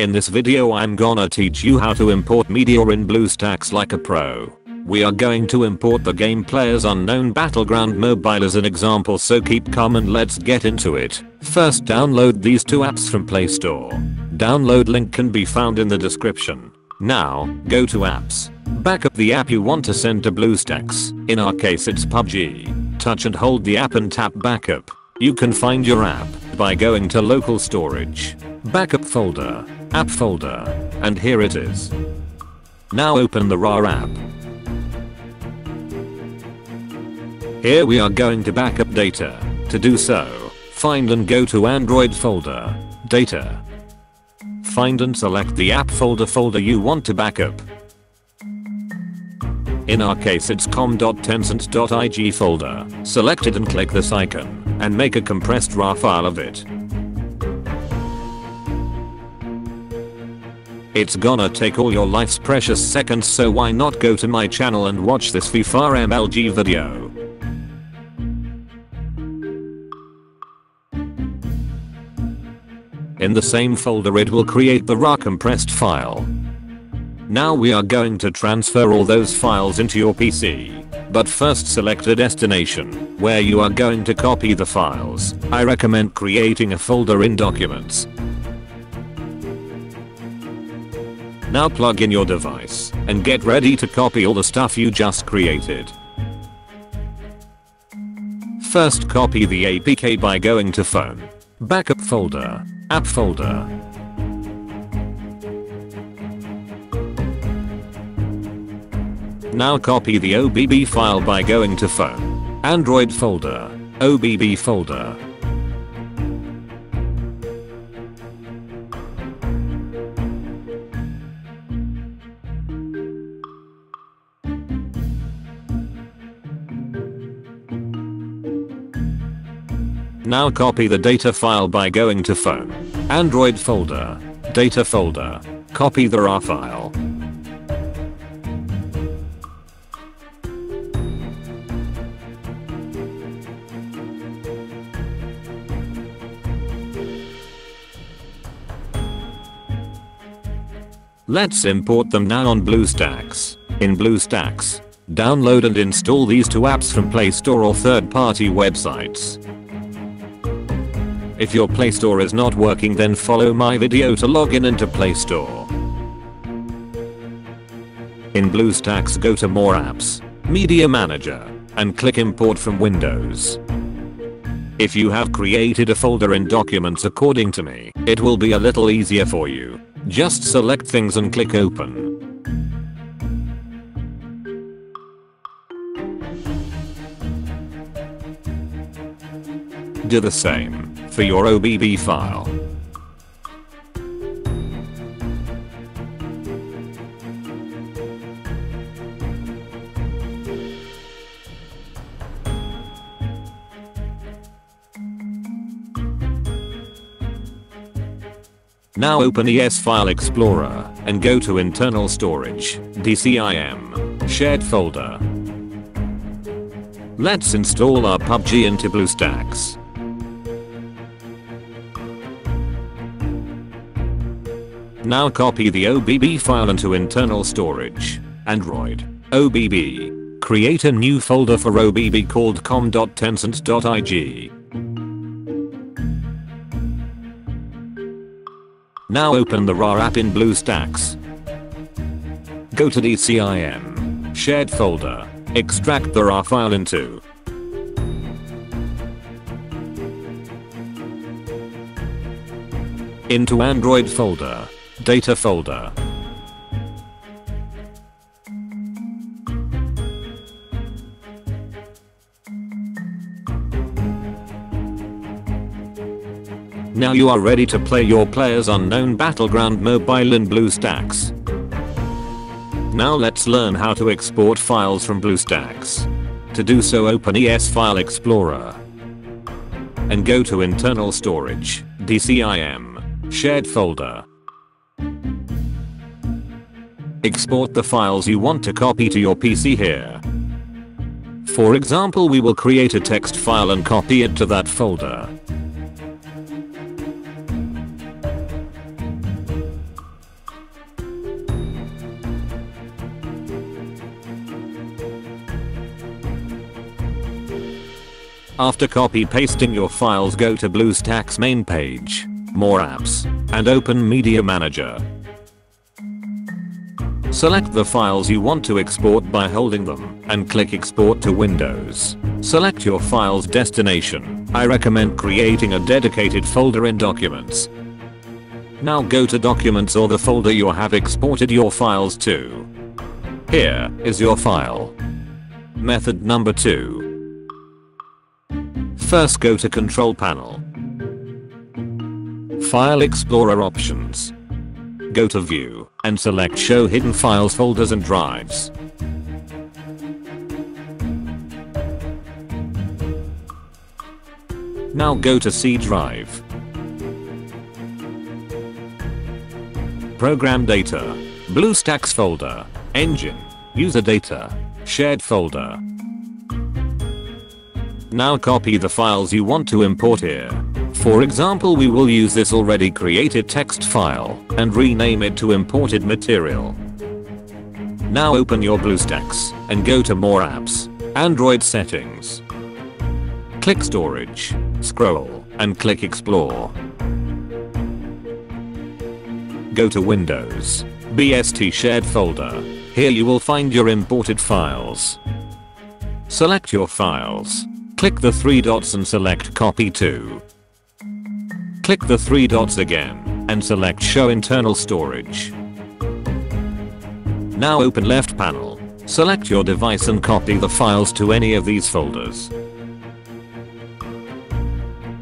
In this video I'm gonna teach you how to import media in BlueStacks like a pro. We are going to import the game Players Unknown Battleground Mobile as an example so keep calm and let's get into it. First download these two apps from Play Store. Download link can be found in the description. Now, go to apps. Back up the app you want to send to BlueStacks. In our case it's PUBG. Touch and hold the app and tap backup. You can find your app by going to local storage, backup folder, app folder, and here it is. Now open the RAR app. Here we are going to backup data. To do so, find and go to Android folder, data. Find and select the app folder folder you want to backup. In our case it's com.tencent.ig folder. Select it and click this icon, and make a compressed RAR file of it. It's gonna take all your life's precious seconds so why not go to my channel and watch this FIFA MLG video. In the same folder it will create the RAR compressed file. Now we are going to transfer all those files into your PC. But first select a destination where you are going to copy the files. I recommend creating a folder in documents. Now plug in your device and get ready to copy all the stuff you just created. First copy the APK by going to phone, backup folder, app folder. Now copy the OBB file by going to phone, Android folder, OBB folder. Now copy the data file by going to phone, Android folder, data folder, copy the RAR file. Let's import them now on BlueStacks. In BlueStacks, download and install these two apps from Play Store or third-party websites. If your Play Store is not working then follow my video to log in into Play Store. In BlueStacks go to More Apps, Media Manager, and click Import from Windows. If you have created a folder in Documents according to me, it will be a little easier for you. Just select things and click Open. Do the same for your OBB file. Now open ES File Explorer and go to Internal Storage, DCIM, Shared Folder. Let's install our PUBG into BlueStacks. Now copy the OBB file into internal storage, Android, OBB. Create a new folder for OBB called com.tencent.ig. Now open the RAR app in BlueStacks. Go to DCIM, shared folder, extract the RAR file into into Android folder Data folder. Now you are ready to play your Players Unknown Battleground Mobile in BlueStacks. Now let's learn how to export files from BlueStacks. To do so open ES File Explorer and go to Internal Storage, DCIM, Shared Folder. Export the files you want to copy to your PC here. For example we will create a text file and copy it to that folder. After copy pasting your files go to BlueStack's main page, more apps, and open Media Manager. Select the files you want to export by holding them and click export to Windows. Select your file's destination. I recommend creating a dedicated folder in Documents. Now go to Documents or the folder you have exported your files to. Here is your file. Method number 2. First go to Control Panel. File Explorer Options. Go to View and select Show Hidden Files Folders and Drives. Now go to C Drive. Program Data. BlueStacks folder. Engine. User Data. Shared folder. Now copy the files you want to import here. For example we will use this already created text file and rename it to imported material. Now open your BlueStacks and go to more apps, Android settings. Click storage, scroll and click explore. Go to Windows, BST shared folder. Here you will find your imported files. Select your files. Click the three dots and select copy to. Click the three dots again and select show internal storage. Now open left panel. Select your device and copy the files to any of these folders.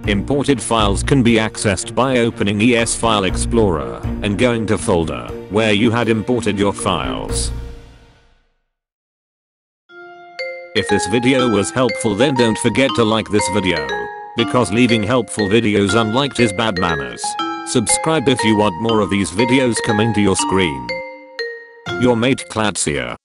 Imported files can be accessed by opening ES File Explorer and going to folder where you had imported your files. If this video was helpful then don't forget to like this video. Because leaving helpful videos unliked is bad manners. Subscribe if you want more of these videos coming to your screen. Your mate Clatzeo.